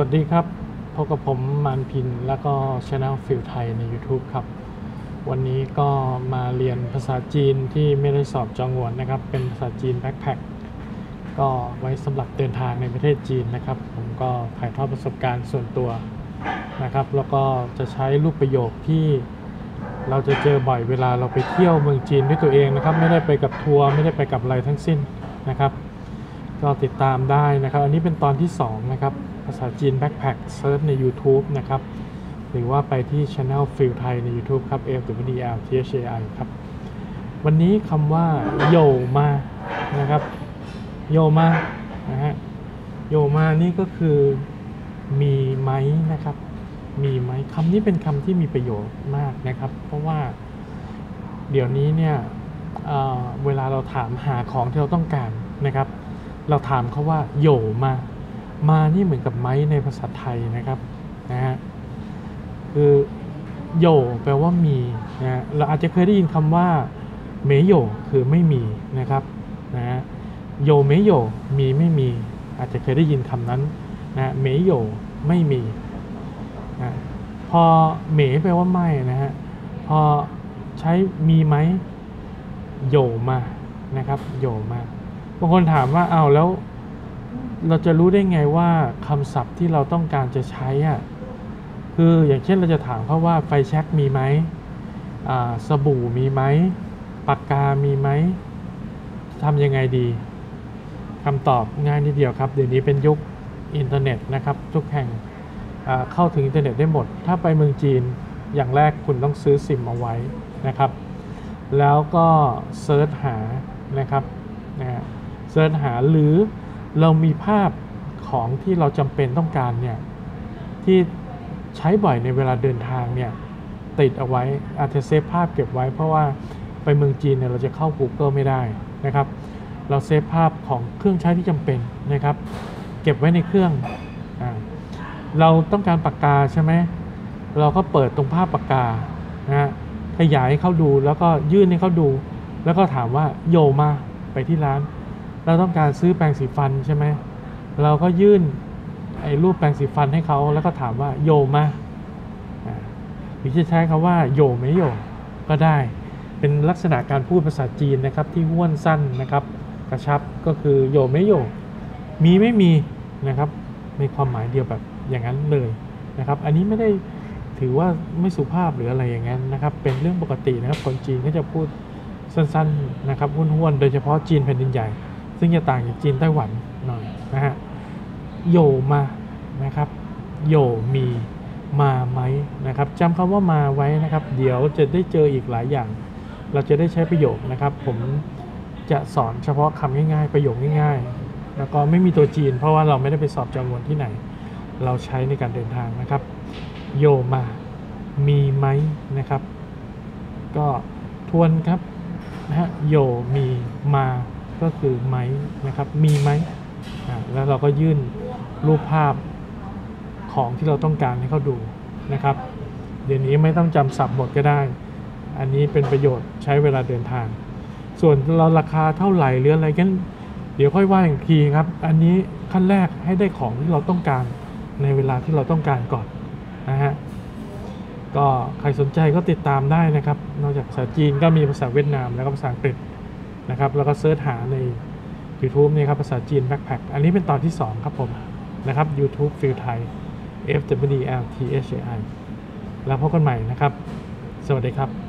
สวัสดีครับพบกับผมมานพิน แล้วก็ช anel ฟิลไทยใน YouTube ครับ วันนี้ก็มาเรียนภาษาจีนที่ไม่ได้สอบจองวนนะครับ เป็นภาษาจีน backpack ก็ไว้สำหรับเดินทางในประเทศจีนนะครับ ผมก็ถ่ายทอดประสบการณ์ส่วนตัวนะครับ แล้วก็จะใช้รูปประโยคที่เราจะเจอบ่อยเวลาเราไปเที่ยวเมืองจีนด้วยตัวเองนะครับ ไม่ได้ไปกับทัวร์ไม่ได้ไปกับอะไรทั้งสิ้นนะครับ ก็ติดตามได้นะครับ อันนี้เป็นตอนที่2นะครับ ภาษาจีน backpack search ใน YouTube นะครับ หรือว่าไปที่ Channel ฟิลไทยใน YouTube ครับ F W D L T H A I ครับ วันนี้คำว่า 有吗 นะครับ 有吗 นะฮะ 有吗 นี่ก็คือมีไหมนะครับ มีไหมคำนี้เป็นคำที่มีประโยชน์มากนะครับ เพราะว่าเดี๋ยวนี้เนี่ยเเวลาเราถามหาของที่เราต้องการนะครับ เราถามเขาว่าโยมา มานี่เหมือนกับไม้ในภาษาไทยนะครับนะฮะคือโยแปลว่ามีนะฮะเราอาจจะเคยได้ยินคำว่าเมโยคือไม่มีนะครับนะฮะโยเมโยมีไม่มี อาจจะเคยได้ยินคำนั้นนะเมโยไม่มีนะพอเมแปลว่าไม่นะฮะพอใช้มีไหมโยมานะครับโยมาบางคนถามว่าเอาแล้ว เราจะรู้ได้ไงว่าคำศัพท์ที่เราต้องการจะใช้อะคืออย่างเช่นเราจะถามเขาว่าไฟแช็กมีไหมสบู่มีไหมปากกามีไหมทำยังไงดีคำตอบง่ายนิดเดียวครับ เดี๋ยวนี้เป็นยุคอินเทอร์เน็ตนะครับทุกแห่งเข้าถึงอินเทอร์เน็ตได้หมด ถ้าไปเมืองจีนอย่างแรกคุณต้องซื้อซิมเอาไว้นะครับ แล้วก็ search หานะครับนะฮะ search หาหรือ เรามีภาพของที่เราจำเป็นต้องการเนี่ยที่ใช้บ่อยในเวลาเดินทางเนี่ยติดเอาไว้อาจจะ save ภาพเก็บไว้ เพราะว่าไปเมืองจีนเนี่ยเราจะเข้า Google ไม่ได้นะครับ เราเซฟภาพของเครื่องใช้ที่จำเป็นนะครับ เก็บไว้ในเครื่องอเราต้องการปากกาใช่ไหมเราก็เปิดตรงภาพปากกานะฮะขยายให้เขาดูแล้วก็ยื่นให้เขาดู แล้วก็ถามว่าโยมาไปที่ร้าน เราต้องการซื้อแปรงสีฟันใช่ไหมเราก็ยื่นไอ้รูปแปรงสีฟันให้เขาแล้วก็ถามว่าโยมาอ่าหรือจะใช้คำว่าโยไหมโยก็ได้ เป็นลักษณะการพูดภาษาจีนนะครับที่ห้วนสั้นนะครับ กระชับก็คือโยไหมโยมีไม่มีนะครับในความหมายเดียวแบบอย่างนั้นเลยนะครับ อันนี้ไม่ได้ถือว่าไม่สุภาพหรืออะไรอย่างนั้นนะครับ เป็นเรื่องปกตินะครับคนจีนก็จะพูดสั้นๆนะครับห้วนๆโดยเฉพาะจีนแผ่นดินใหญ่ ซึ่งจะต่างจากจีนไต้หวันหน่อยนะฮะโยมานะครับโยมีมาไหมนะครับจำคำว่ามาไว้นะครับ เดี๋ยวจะได้เจออีกหลายอย่าง เราจะได้ใช้ประโยคนะครับ ผมจะสอนเฉพาะคำง่ายๆ ประโยคง่ายๆ แล้วก็ไม่มีตัวจีน เพราะว่าเราไม่ได้ไปสอบจำนวนที่ไหน เราใช้ในการเดินทางนะครับ โยมามีไหมนะครับ ก็ทวนครับนะฮะโยมีมา ก็คือไหมนะครับ มีไหมแล้วเราก็ยื่นรูปภาพของที่เราต้องการให้เขาดูนะครับ เดี๋ยวนี้ไม่ต้องจำศัพท์หมดก็ได้ อันนี้เป็นประโยชน์ใช้เวลาเดินทาง ส่วนเราราคาเท่าไหร่หรืออะไรกันเดี๋ยวค่อยว่าอีกทีครับ อันนี้ขั้นแรกให้ได้ของที่เราต้องการในเวลาที่เราต้องการก่อนนะฮะ ก็ใครสนใจก็ติดตามได้นะครับ นอกจากภาษาจีนก็มีภาษาเวียดนามแล้วก็ภาษาอังกฤษ นะครับแล้วก็ search หาใน YouTube นี่ครับภาษาจีน backpack อันนี้เป็นตอนที่ 2 ครับผมนะครับ YouTube ฟิลไทย F W D L T H A I แล้วพบกันใหม่นะครับ สวัสดีครับ